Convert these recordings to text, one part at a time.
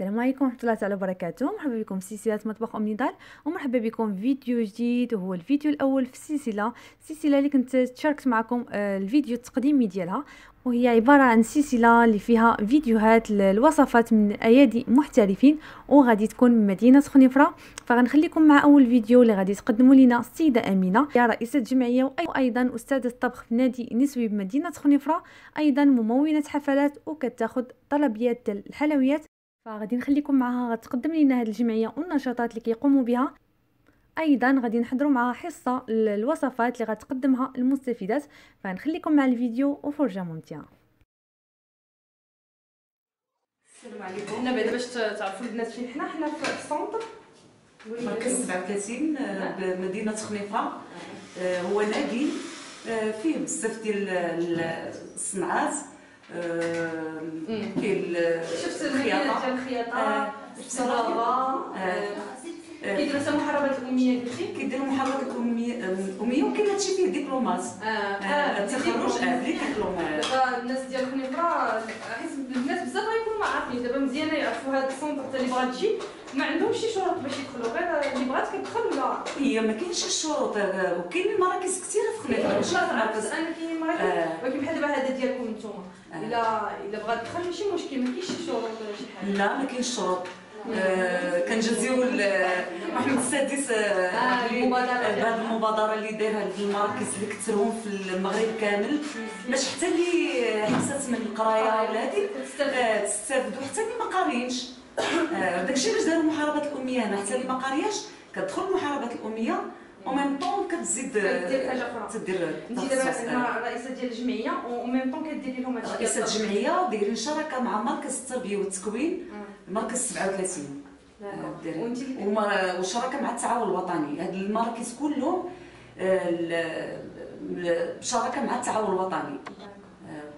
السلام عليكم ورحمة الله تعالى وبركاته. مرحبا بكم في سلسلة مطبخ أم نضال ومرحبا بكم في فيديو جديد وهو الفيديو الأول في السلسلة. السلسلة اللي كنت تشاركت معكم آه، الفيديو التقديمي ديالها وهي عبارة عن سلسلة اللي فيها فيديوهات الوصفات من أيادي محترفين وغادي تكون من مدينة خنيفرة. فغنخليكم مع أول فيديو اللي غادي تقدموا لنا السيدة أمينة هي رئيسة جمعيه وأيضا أستاذة الطبخ في نادي نسوي بمدينة خنيفرة. أيضا ممونة حفلات وكتاخذ طلبيات الحلويات. فغادي نخليكم معها غتقدم لنا هذه الجمعية والنشاطات اللي كيقوموا بها. أيضا غادي نحضروا معها حصة الوصفات اللي غتقدمها المستفيدات. فنخليكم مع الفيديو وفرجة ممتعة. السلام عليكم. هنا بعدا باش تعرفوا البنات فين حنا؟ حنا في السونتر مركز 37 آه، بمدينة خنيفره آه، هو نادي آه، فيه بزاف ديال الصناعات. كاين شفت ديال الخياطة. الصباغه كيديروا محاربه الأمية قلتي كيديروا محاربه الأمية وكاين هادشي فيه دبلومات التخرج آه لي دبلومات الناس ديال خنيفره حيت البنات بزاف عارفين دابا مزيان يعرفوا هذا السونتر حتى اللي بغات تجي ما عندهمش شي شروط باش يدخلوا. غير اللي بغات كتدخل ولا؟ هي ما كاينش الشروط وكاين مراكز كثيرة في خنيفره واش عرفت أنا كاين مراكز. ولكن بحال دابا هذا ديالكم نتوما. الا إلا بغات تدخل ماشي مشكل. ما كاينش شي شروط ولا شي حاجة. لا ما كاينش شروط. آه كنجزيو محمد السادس آه بهذه المبادرة. اللي دايرها المراكز اللي كثرهم في المغرب كامل. باش حتى اللي حسات من القراية ولا هذه تستافدوا حتى اللي ما قارينش. آه داكشي علاش داروا محاربة الأمية؟ هنا حتى اللي ما قارياش كتدخل محاربة الأمية أو ميم طون كتزيد دير حاجة أخرى تدير انت دابا رئيسه ديال الجمعيه أو ميم طون كديري لهم هادشي رئيسه الجمعيه ودايرين شراكه مع مركز التربيه والتكوين مركز 37 وشراكه مع التعاون الوطني هاد المراكز كلهم بشراكه مع التعاون الوطني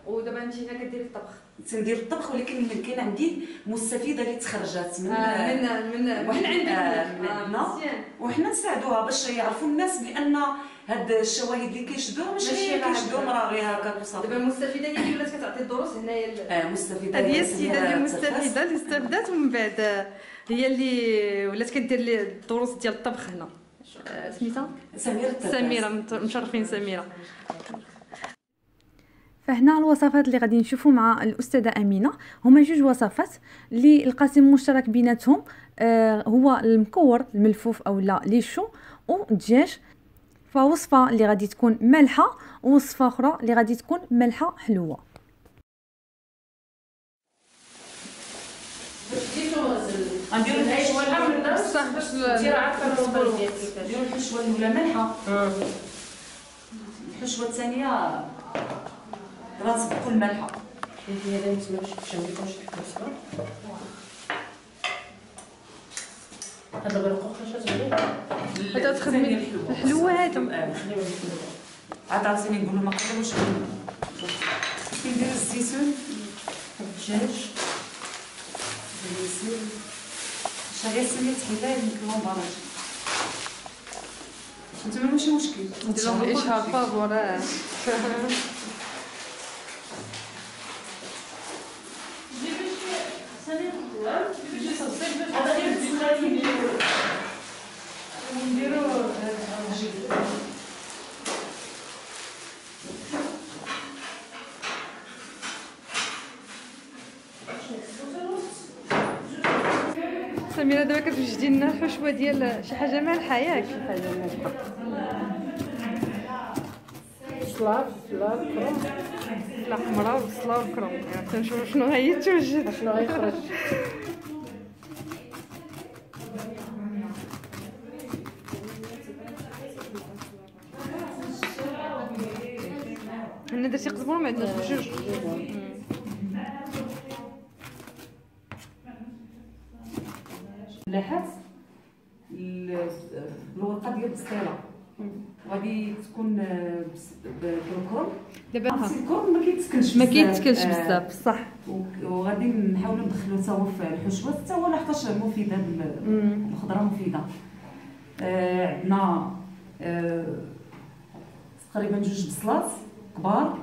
ودابا انت هنا كديري الطبخ تندير الطبخ ولكن كاين عندي مستفيدة اللي تخرجات من آه من من من عندك آه من عندنا وحنا نساعدوها باش يعرفوا الناس بأن هاد الشواهد اللي كيشدوها ماشي كيشدوهم راه غير هكاك وصافي دابا المستفيده اللي ولات كتعطي الدروس هنايا آه مستفيدة. هذه هي السيدة اللي مستفيدة اللي استفدات ومن بعد هي اللي ولات كدير لي الدروس ديال الطبخ هنا. سميتها؟ سميرة سميرة مشرفين سميرة. فهنا الوصفات اللي غادي نشوفوا مع الأستاذة أمينة. هما جوج وصفات اللي القاسم المشترك بيناتهم آه هو المكور الملفوف أو لا ليشو والدجاج فوصفة اللي غادي تكون مالحه ووصفة أخرى اللي غادي تكون مالحه حلوة. الحشوة بصح باش الحشوة الاولى مالحه الحشوة الثانية راس بكل مالحه انت هذا ما تسمعش باش عندكمش الصبر هذا بالقوق اش هذا تخدمي الحلوه هذا عاد عرفتيني نقولوا ما قدروش كندير الزيتون الدجاج الزيتون شغال سميت حبايب الكلومبراج انتما ماشي مشكل ندير لهم الاشهار فابور لنا الحشوة ديال شي حاجة مالحة ياك. شي حاجة مالحة. صلاف صلاف كروم لا حمراء وبصله وكروم تنشوف شنو غيتوجد شنو غيخرج هنا درتي قزبر ما عندناش بجوج. لاحظت الورقه ديال البسطيله غادي تكون بالكرم. دابا الكرم ما كيتسكنش ما كيتسكنش بزاف بصح وغادي نحاولوا ندخلوا حتى هو في الحشوة حتى هو لحقاش مفيدة الخضرة مفيدة. آه عندنا آه تقريبا جوج بصلات كبار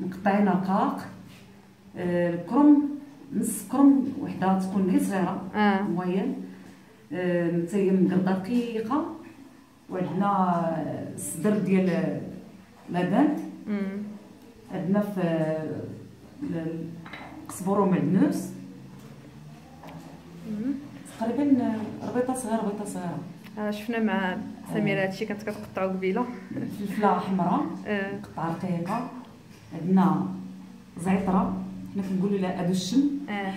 مقطعين رقاق. آه الكرم نص كرم وحدة تكون غير صغيرة موين آه، حتى هي مقرده دقيقة وعندنا الصدر ديال لابانت. عندنا في ال- القزبر ومعدنوس. تقريبا ربيطة صغيرة ربيطة صغيرة. آه، شفنا مع سميرة هادشي كانت كتقطعو قبيلة. فلفلة حمراء آه. قطعة رقيقة. عندنا زعترة. حنا كنقولوا لها أدو الشم. آه.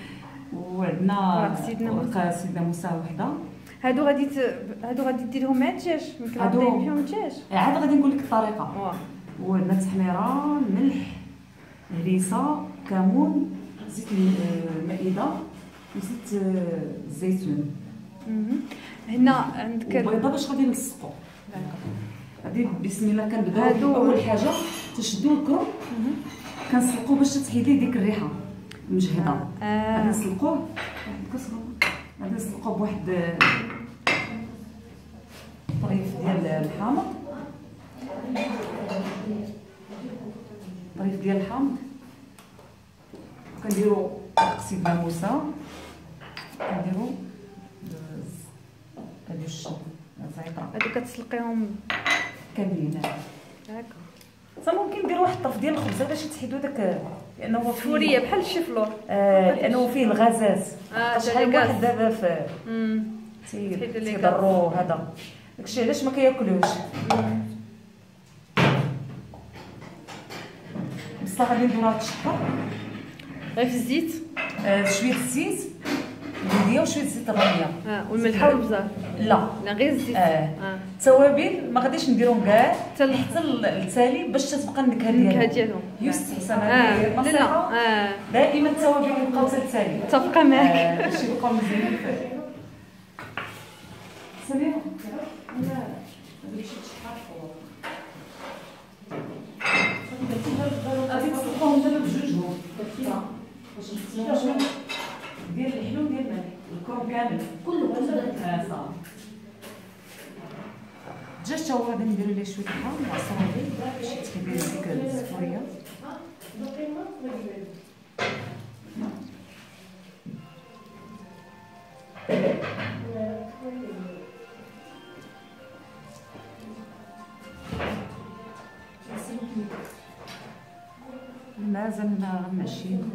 وعندنا ورق سيدنا موسى. ورق سيدنا موسى وحده. هادو غادي ت... هادو غادي ديرهم مع الدجاج غادي فيهم الدجاج عاد غادي نقول لك الطريقة. وعندنا التحميره الملح هريسة كمون زيت المائده وزيت آه، الزيتون مهم. هنا عندك ال- وبيضة باش غادي نلصقو. غادي بسم الله كنبداو. أول حاجة تشدو الكرم مهم. كنسلقو باش تحيدي ديك الريحة. المجهده آه. غادي نسلقوه كسرو غادي نسلقوه بواحد آه، طريف ديال الحامض. طريف ديال الحامض. كنديرو سيدنا موسى كنديرو هادو الشم الزعتر هادو كتسلقيهم. كاملين. صا ممكن نديرو واحد الطرف ديال الخبزه باش تحيدو داك لأنه هو فوريه بحال الشيفلور آه لأنه فيه الغازات آه شحال جا واحد دابا في تيضرو هذا. داكشي علاش ما كياكلوش؟ بصح غادي نديرو هاد الشطه غير في الزيت؟ آه شوية الزيت. الفيديا وشويه زيت الرميه آه والملح والبزار لا. لا غير الزيت آه. التوابل ما غاديش نديرهم كاع حتى ال- حتى التالي باش تبقى النكهة النكهة ديالها ديالهم يستحسن آه. هذه لا آه. دائما التوابل يبقاو حتى التالي. متفقه آه، باش يبقاو مزيانين في سميرة لا غادي تسلقوهم دابا بجوجهم ديال الحلو ديال الملح الكرم كامل كله آه صافي الدجاج تا هو غادي نديرو ليه شوية الحار نعصرو عليه باش يتكبر ديك الزفوريه مازال ماشيين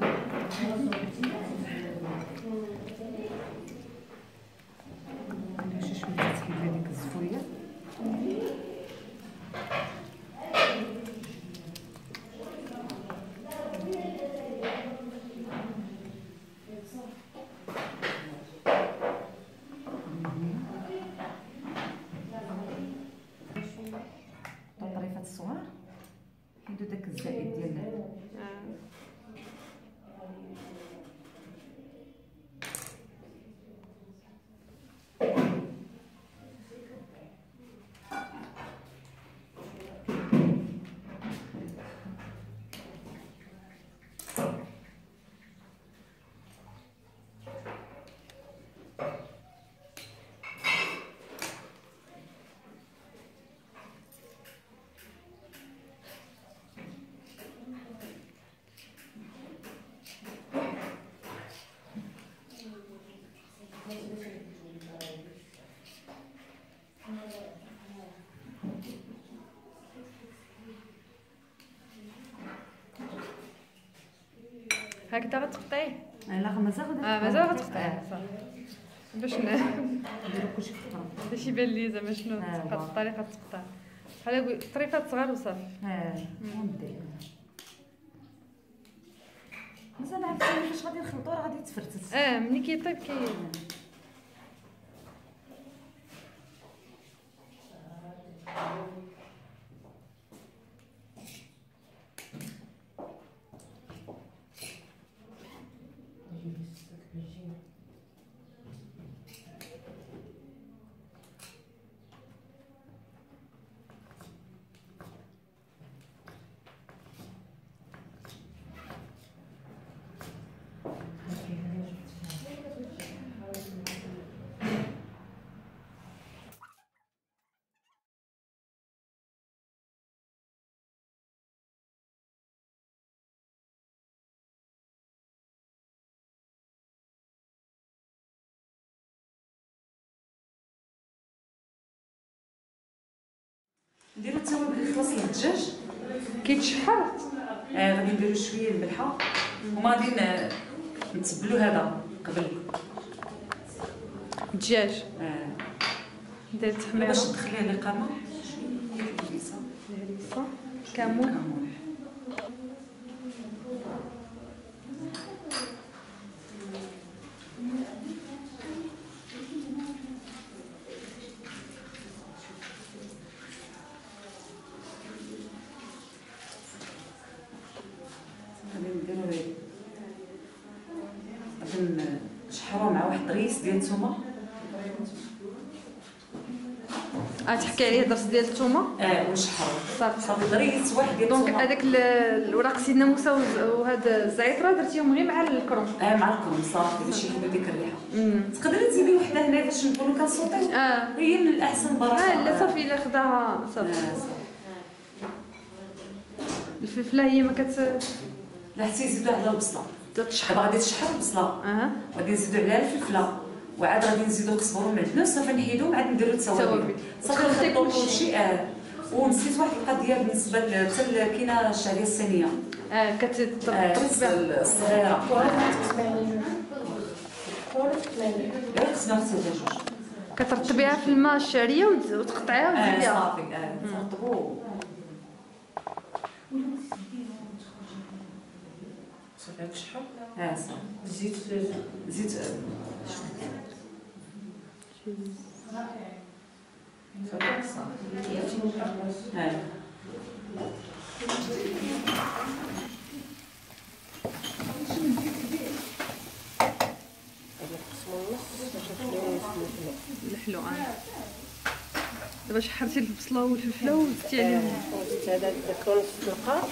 هكذا غتقطعيه لا مازال غادي آه مازال غتقطعيه آه. صح. باش نديرو كلشي باش يبان لي زعما شنو آه، تقطع الطريقة تقطع. بحال هكا طريفات صغار وصافي آه مازال عرفتي فاش غادي نخلطو راه غادي تفرتت آه ملي كيطيب كي نديرو التوابل اللي خلاص الدجاج كيتشحر. آه غادي نديرو شوية الملحه وما غادي نتبلو هذا قبل. الدجاج. آه. ندير التحميره باش تدخليها الاقامه شوية. الهريسه الهريسه كمون كمون غادي نديرو غير غادي الريس ديال الثومه آه تحكي عليه درس ديال الثومه آه ونشحرو صافي. صافي دريس واحد ديال دونك هذاك ال- الوراق سيدنا موسى وهذا الزعتره درتيهم غير مع الكروم. آه مع الكرم صافي باش يحلو ديك الريحة. تقدري تزيدي وحده هنا باش نكونوا كنصوتيو آه. هي من الأحسن بركه آه لا صافي إلا خداها آه، صافي. الفلفلة هي ما كت لا حتى يزيدوا على البصله تشحر. دابا غادي تشحر البصله آه وغادي نزيدوا عليها الفلفلة. وعاد غادي نزيدوا الكزبر والمعدنوس صافي نحيدو وعاد نديرو التوابل. صافي نخلطو كلشي. آه ونسيت واحد القضية بالنسبة حتى الكينه الشعرية الصينية. آه آه، كتطرط بها الصغيره كترطبيها في الماء الشعرية وت- وتقطعيها آه وتزيديها. صافي. آه صافي هاك صافي زيت زيت صافي صافي الحلو دابا شحرتي البصله والفلفله وزدتي عليهم هذا الكرون في القاع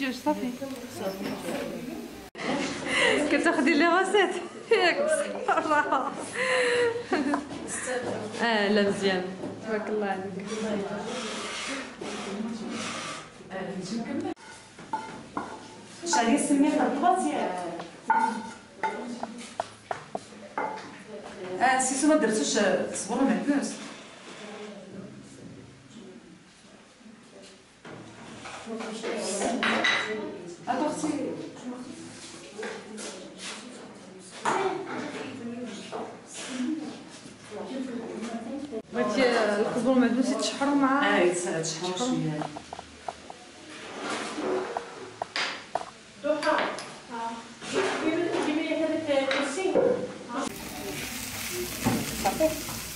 الدجاج صافي كتاخدي لي غاسيت ياك بصح الراحه آه لا مزيان تبارك الله عليك الشعريه السميه كرطبات يا آه سيسو ما درتوش صبروا معدنوس هاتو أختي بغيتي الخضر المعدوس يتشحروا مع آه يتساعد شحال شوية دوحة جيبي لي هذاك الكرسي صافي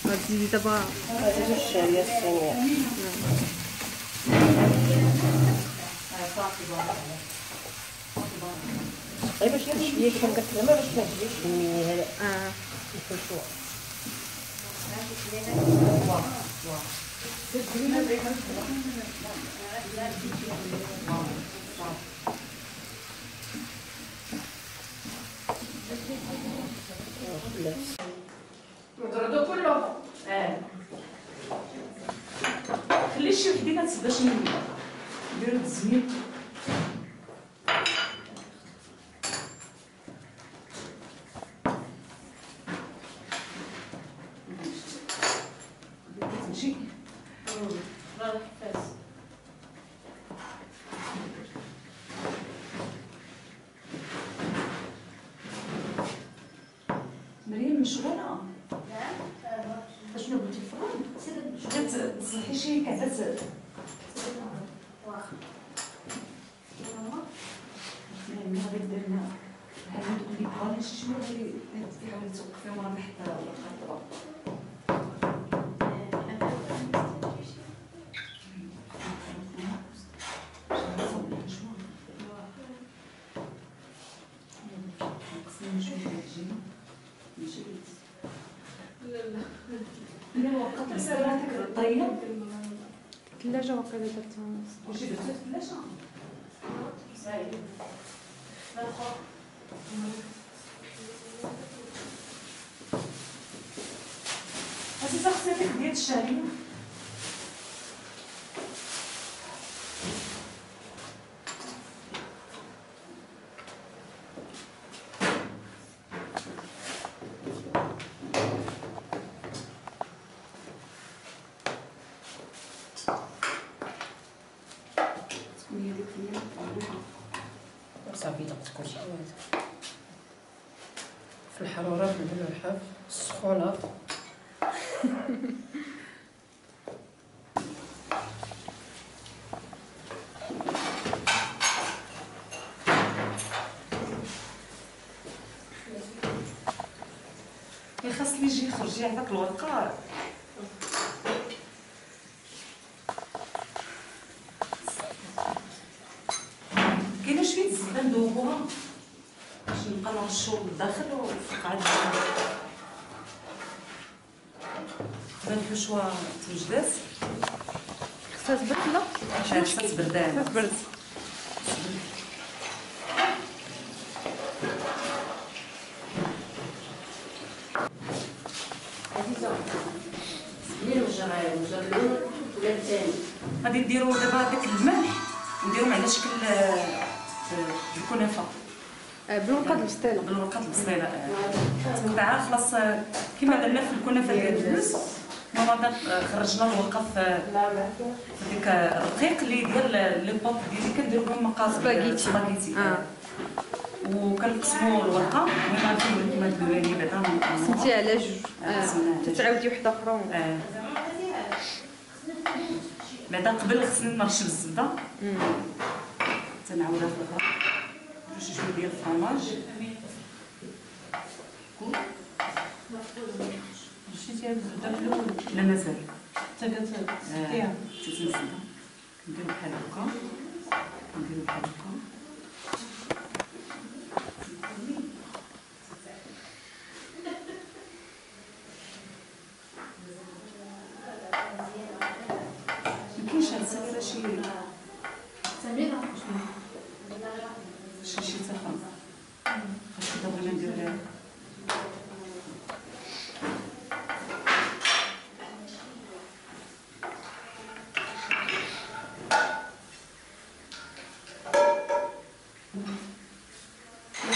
غتزيدي دابا هذه الشعرية الصينية غير باش تشويه كيف قلت لها باش ما تجيش من هذا آه الفلفل نضربو كله آه خلي شي وحدينات باش نديرو التزميل تمشي مريم مشغولة شنو قلتي الفرن؟ بغيت تصلحي شي كعبة يعني غادي درنا هاد اللي بغاو نشتيو غادي تحاولي توقفيهم راه حتى الطرية الثلاجه واقيلا درتها وجي درتها في الثلاجة عزيزة خصني هذيك ديال الشعرية تكون هي ديك هي مليحة. كلشي واحد في الحرارة في الحف السخونة يا خاص لي يجي يخرج لي هذاك الورقة كاينة شوية الزبده ندوبوها باش نبقى نرشو للداخل وفوق عاد هاد الحشوه توجدات خصها تبرد لا غادي نديرو دابا داك الملح. نديرو على شكل آه، الكنافة. بلونقه البسطيله بالورقه البسيطه تقطعها خلاص آه، كيما درنا في الكنافة ديال الفلوس دار- آه، خرجنا الورقه في ما ديك آه، الرقيق اللي ديال لي بوط ديالي كنديرو بهم مقاص سباغيتي. سباغيتي. آه. وكنقسمو الورقة المهم غنكون لكم هاد اللولاني بعدا. قسمتي على جوج. آه، جوج. تتعاودي وحدة أخرى. آه. بعدا قبل خصني نرشب الزبده تنعاودها في نديرو شي شوية ديال الفرماج. مشيتي في الأول لا مازال حتى كتسقيها تتنسدها كنديرو بحال هكا كنديرو بحال هكا مكاينش هاد السميره شي شي شي تفاهم خاص كدا بغينا ندير لها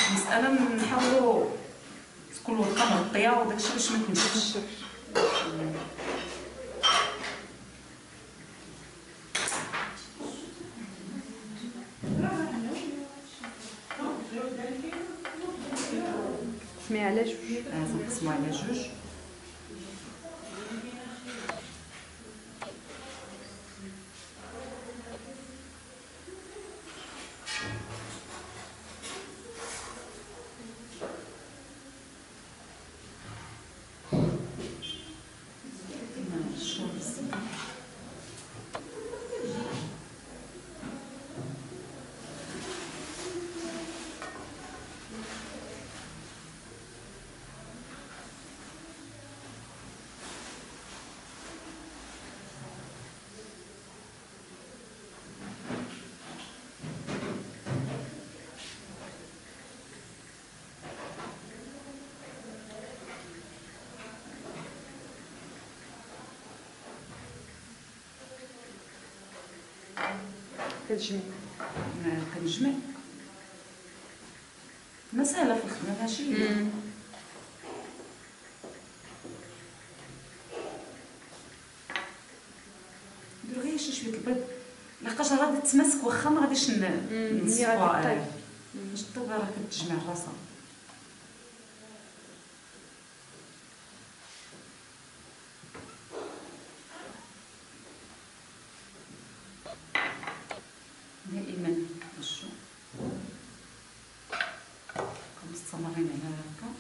المسألة نحاولوا تكون الورقة مغطية وداكشي باش ما تنشفش سمي على جوج لازم نقسمو على جوج. كتجمع ما كنجمع. مسألة في الخدمة ماشي نديرو غير شي شوية البيض لحقاش راه غادي تماسك واخا ما غاديش ن- ملي نصفوها غادي آه. باش الطيبة راه كتجمع راسها دائما نشو مستمرين على هكا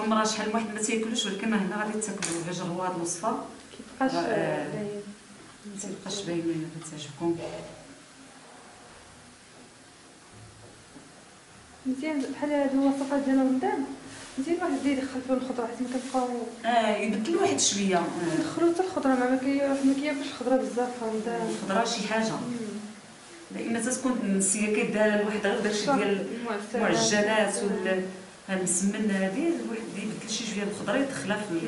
كرم راه شحال من واحد ما تياكلوش ولكن هنا غادي تاكلوا الا جربوا هاد الوصفة. كيبقاش آه. باين. ما تيبقاش باين لنا كتعجبكم مزيان بحال هادو الوصفات ديال رمضان. مزيان واحد يبدا يدخل فيهم الخضرة حيت ما كنبقاو آه يبدل واحد شوية. آه. ندخلو حتى الخضرة ما ما كياكلش الخضرة بزاف في رمضان. الخضرة شي حاجة. لأن تتكون النسيه كيديها الواحد غير داكشي ديال المعجنات. ولا المسمن هذه الواحد يبدل شي شوية الخضره يدخلها في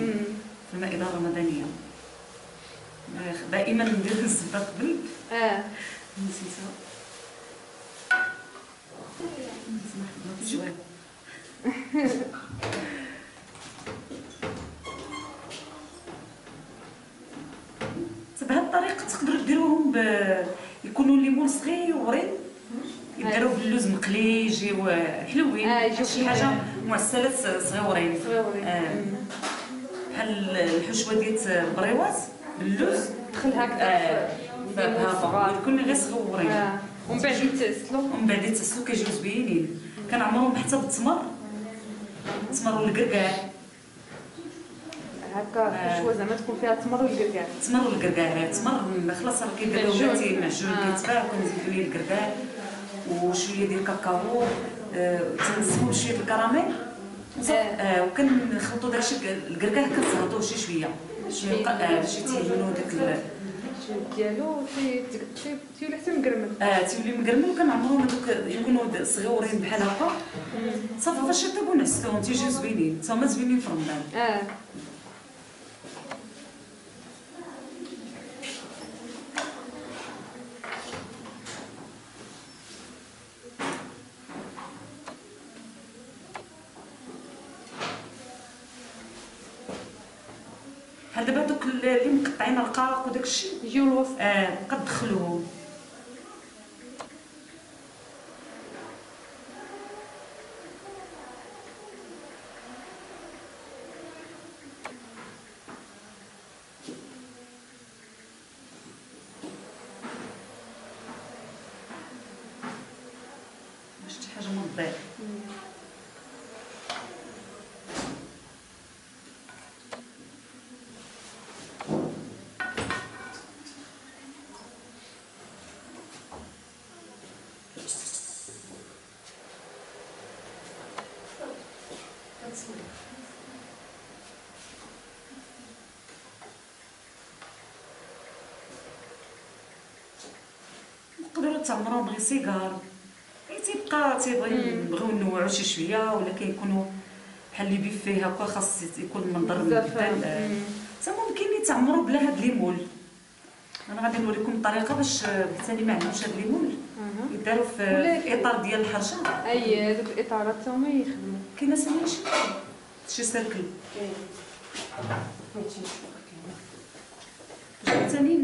في المائدة الرمضانية. دائما ندير الزبده قبل. آه. نسيتها. شوية. بهذه الطريقة تقدروا ديروهم ب... يكونوا الليمون صغيورين يديروا باللوز مقلي يجيو حلوين. آه، يجيو شي حاجة معسلات صغيورين. آه. بحال الحشوة ديال البريواز باللوز دخل آه، بهذا صغار. يكون غير صغيورين آه. ومن بعد يتسلو. ومن بعد يتسلو كيجيو زوينين. كنعمرهم حتى بالتمر. التمر والكركاع هكا الحشوة زعما تكون فيها التمر والكركاع التمر والكركاع التمر خلاص راه كيديروا معجون. آه. كيتباع وكنزيدوا ليه الكركاع وشوية ديال الكاكاو. تنسمو بشويه الكراميل وصافي. آه. وكنخلطوا داكشي الكركاع كنزهطوه شي شوية. شوية. يبقى- آه، باش تيبانو داك ديالو تي- تي- تيولي حتى مقرمل. آه تيولي مقرمل وكنعمروهم هذوك يكونوا د- صغيورين بحال هكا. صافي فاش يطيبوا نعسلوهم تيجيو زوينين. تا هما زوينين في رمضان آه. دابا دوك اللي مقطعين رقاق وداك يجيو الوسط آه كتدخلوهم باش شي حاجة ما تضيع نقدروا تعمروهم غير سيجار. تيبقى تيبغي نبغيو نوعو شي شوية ولا كيكونوا بحال اللي بيفيه هكا خاص يكون المنظر. مم. حتى ممكن يتعمروا بلا هاد الليمون أنا غادي نوريكم الطريقة باش الثاني ما عندهمش هاد أها. يداروا في ولا- في إطار ديال الحرشة. أي هذوك الإطارات تا هما يخدموا. كاينة ثاني شي شي سيركل ثاني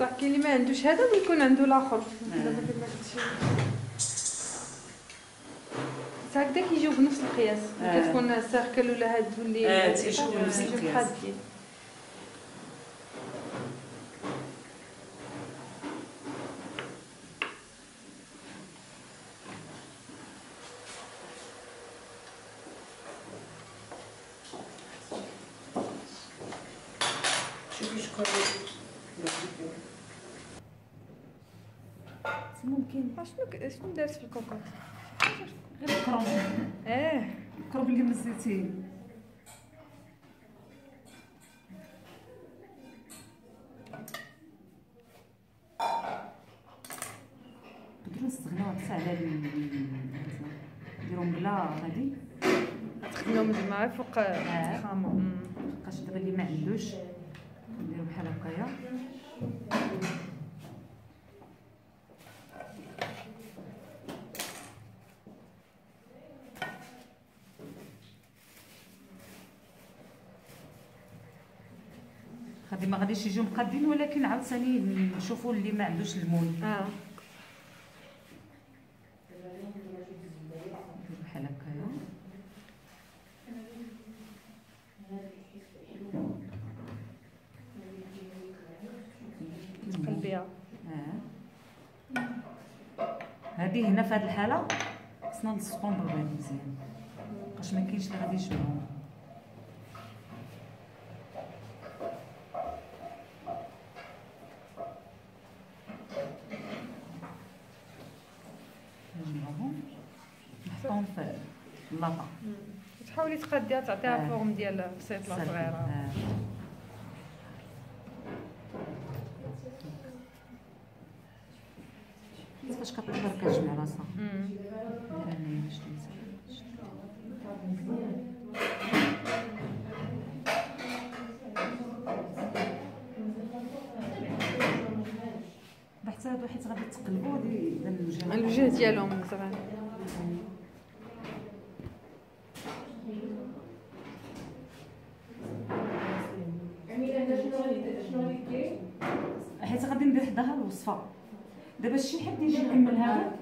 بصح كاين اللي ما عندوش هذا ويكون عنده الآخر آه. دابا كما قلتي بس هكذا كيجيو بنفس القياس آه. كتكون سيركل ولا هاد اللي آه، تيجيو بنفس القياس. شوفي شكون ممكن شنو شنو دارت في الكوكوط غير الكروب آه الكروب اللي مزيتيه نقدروا نستغناو حتى على نديرهم بلا غادي. تخدمهم زعما غير فوق الفخامه بقاش دابا اللي ما عندوش. نديرو بحال هكايا. غادي ما غاديش يجيو مقادين ولكن عاوتاني نشوفوا اللي ما عندوش المول. آه. بحال هكايا قلبيها آه. هذه هنا في هذه الحالة؟ خصنا نصفهم بالبيض مزيان. باش ما كاينش اللي غادي يجمعو نجمعوهم نحطوهم في اللاطا تحاولي تقاديها تعطيها آه. فورم ديال بسيطله صافي. صغيره. كيفاش كتقدر كتجمع راسها. حتى هادو حيت غادي تقلبو غادي يبان الوجه. الوجه ديالهم زعما الوصفه دابا شي حد يجي يكمل هذا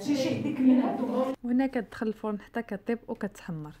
شي شي حد يكمل هذا وهنا كتدخل الفرن حتى كطيب وكتحمر.